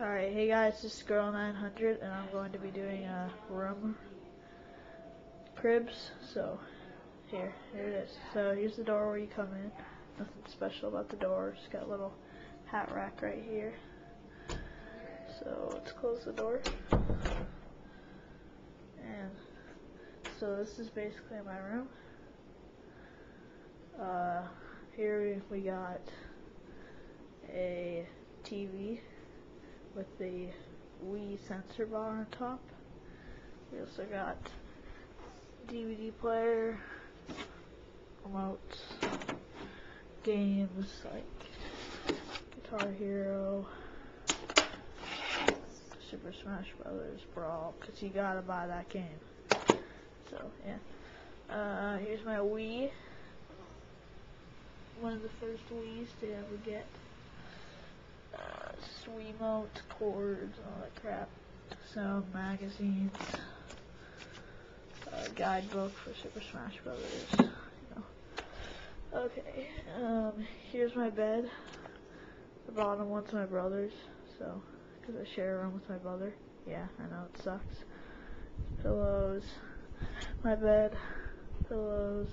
Alright, hey guys, this is Gurtle900 and I'm going to be doing a room cribs. So, here, here it is. So, here's the door where you come in. Nothing special about the door, just got a little hat rack right here. So, let's close the door. And, so this is basically my room. Uh, here we got a TV with the Wii sensor bar on top. We also got DVD player, remotes, games like Guitar Hero, Super Smash Brothers, Brawl, because you gotta buy that game. So, yeah. Uh, here's my Wii. One of the first Wii's to ever get Wiimote, cords, all that crap. Some magazines, a guidebook for Super Smash Brothers. Okay, um, here's my bed. The bottom one's my brother's, so because I share a room with my brother. Yeah, I know it sucks. Pillows, my bed, pillows.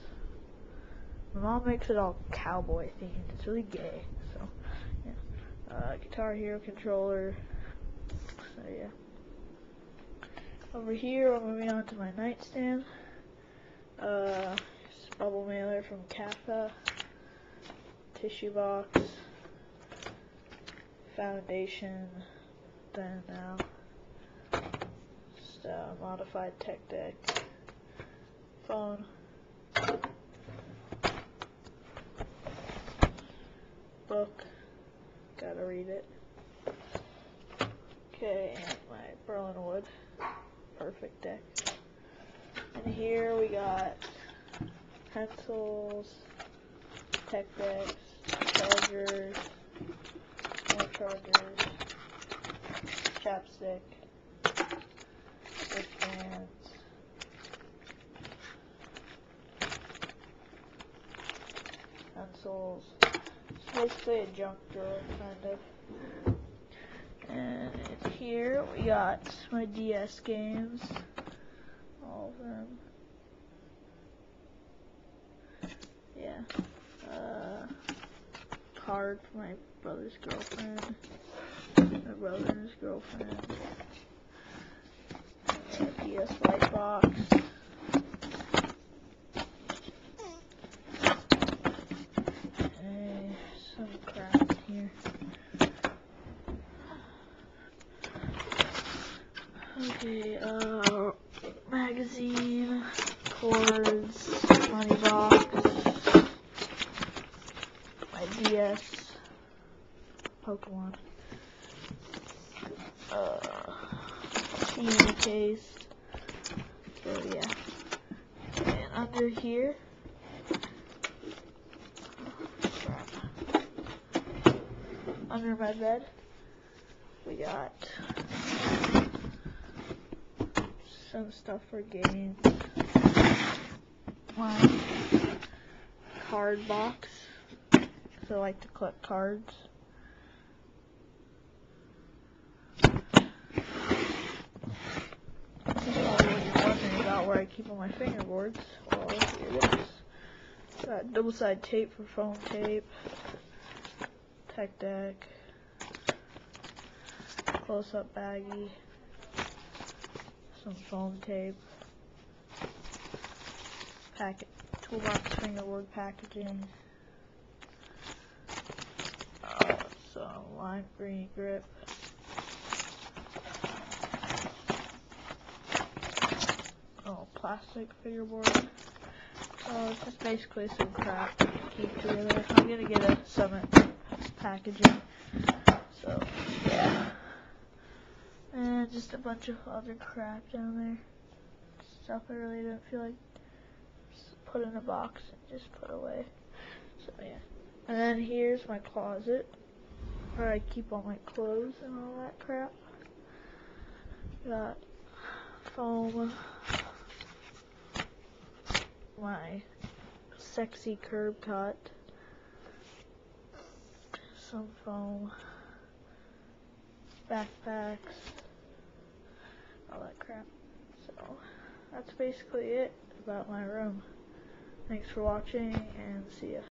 My mom makes it all cowboy themed. It's really gay. Uh, Guitar Hero controller. So yeah. Over here, we're moving on to my nightstand. Uh, bubble mailer from Kappa. Tissue box. Foundation. Then now. Just uh, modified tech deck. Phone. book. Gotta read it. Okay, my Berlin Wood. Perfect deck. And here we got pencils, tech decks, chargers, more chargers, chapstick, wristbands, pencils, basically a junk drawer, kind of. And here we got my DS games, all of them. Yeah. Uh, card for my brother's girlfriend, my brother and his girlfriend. Uh, DS light box. Okay, uh, magazine, cords, money box, my DS, Pokemon, uh, TV case, so yeah, and under here, under my bed, we got some stuff for games. My card box. I like to collect cards. where I keep all my fingerboards. Well. Got double side tape for foam tape. Tech deck. Close up baggie some foam tape, packet, toolbox fingerboard packaging, uh, some lime green grip, oh, plastic fingerboard. So it's just basically some crap to keep together. I'm gonna get a Summit packaging. So, yeah just a bunch of other crap down there. Stuff I really don't feel like put in a box and just put away. So yeah. And then here's my closet where I keep all my clothes and all that crap. Got foam, my sexy curb cut, some foam, backpacks, all that crap. So that's basically it about my room. Thanks for watching and see ya.